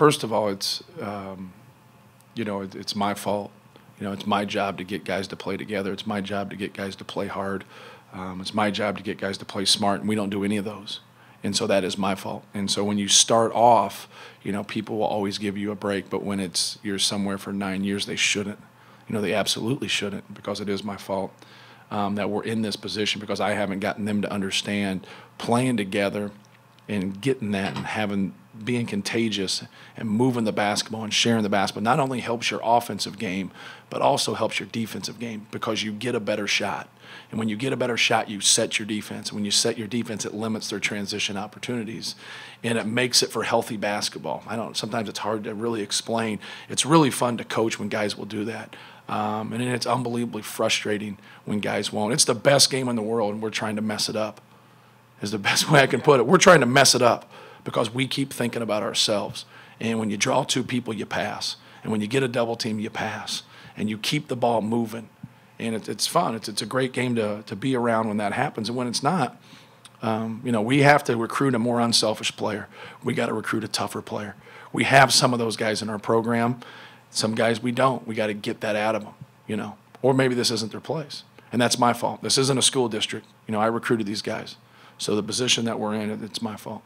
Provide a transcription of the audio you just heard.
first of all, it's, um, you know, it, it's my fault. You know, it's my job to get guys to play together. It's my job to get guys to play hard. Um, it's my job to get guys to play smart, and we don't do any of those. And so that is my fault. And so when you start off, you know, people will always give you a break, but when it's you're somewhere for nine years, they shouldn't. You know, they absolutely shouldn't because it is my fault um, that we're in this position because I haven't gotten them to understand playing together and getting that and having being contagious and moving the basketball and sharing the basketball not only helps your offensive game but also helps your defensive game because you get a better shot. And when you get a better shot you set your defense. And when you set your defense it limits their transition opportunities. And it makes it for healthy basketball. I don't sometimes it's hard to really explain. It's really fun to coach when guys will do that. Um, and it's unbelievably frustrating when guys won't. It's the best game in the world and we're trying to mess it up is the best way I can put it. We're trying to mess it up because we keep thinking about ourselves. And when you draw two people, you pass. And when you get a double team, you pass. And you keep the ball moving. And it, it's fun. It's, it's a great game to, to be around when that happens. And when it's not, um, you know, we have to recruit a more unselfish player. We got to recruit a tougher player. We have some of those guys in our program. Some guys we don't. We got to get that out of them, you know. Or maybe this isn't their place. And that's my fault. This isn't a school district. You know, I recruited these guys. So the position that we're in, it's my fault.